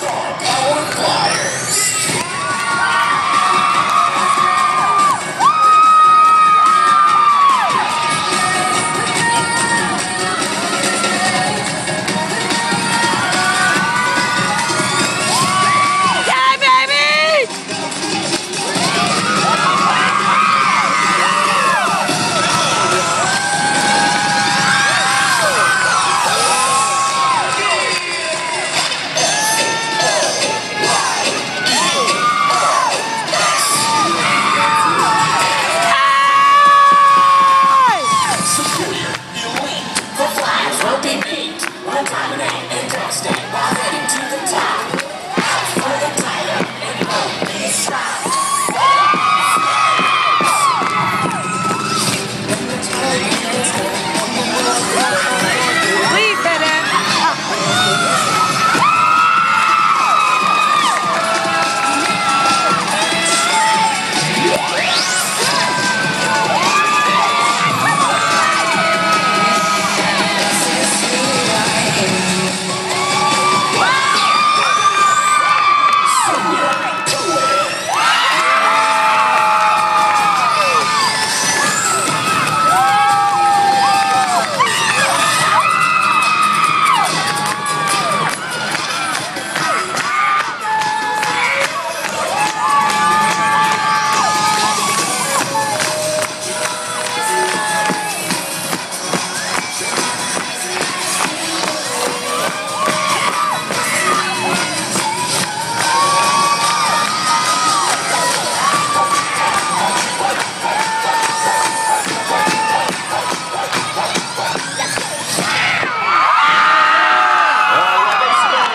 star.